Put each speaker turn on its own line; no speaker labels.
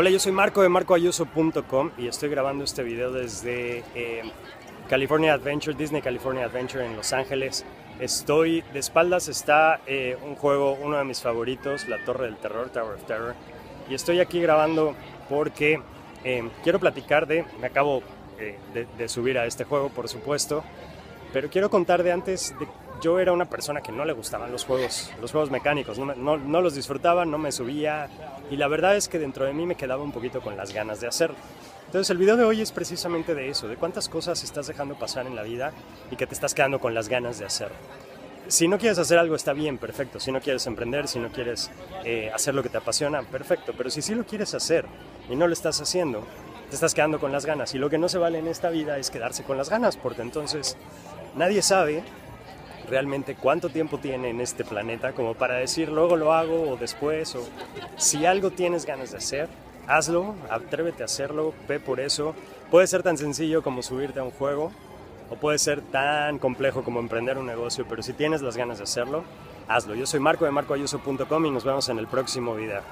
Hola, yo soy Marco de marcoayuso.com y estoy grabando este video desde eh, California Adventure, Disney California Adventure en Los Ángeles. Estoy, de espaldas está eh, un juego, uno de mis favoritos, La Torre del Terror, Tower of Terror. Y estoy aquí grabando porque eh, quiero platicar de, me acabo de, de subir a este juego, por supuesto, pero quiero contar de antes de yo era una persona que no le gustaban los juegos, los juegos mecánicos, no, no, los disfrutaba, no me subía y la verdad es que dentro de mí me quedaba un poquito con las ganas de hacerlo. Entonces el video de hoy es precisamente de eso, de cuántas cosas estás dejando pasar en la vida y que te estás quedando con las ganas de hacer. Si no quieres hacer algo está bien, perfecto. Si no quieres emprender, si no quieres eh, hacer lo que te apasiona, perfecto. Pero si sí lo quieres hacer y no lo estás haciendo, te estás quedando con las ganas. Y lo que no se vale en esta vida es quedarse con las ganas, porque entonces nadie sabe realmente cuánto tiempo tiene en este planeta como para decir luego lo hago o después o si algo tienes ganas de hacer, hazlo, atrévete a hacerlo, ve por eso. Puede ser tan sencillo como subirte a un juego o puede ser tan complejo como emprender un negocio, pero si tienes las ganas de hacerlo, hazlo. Yo soy Marco de marcoayuso.com y nos vemos en el próximo video.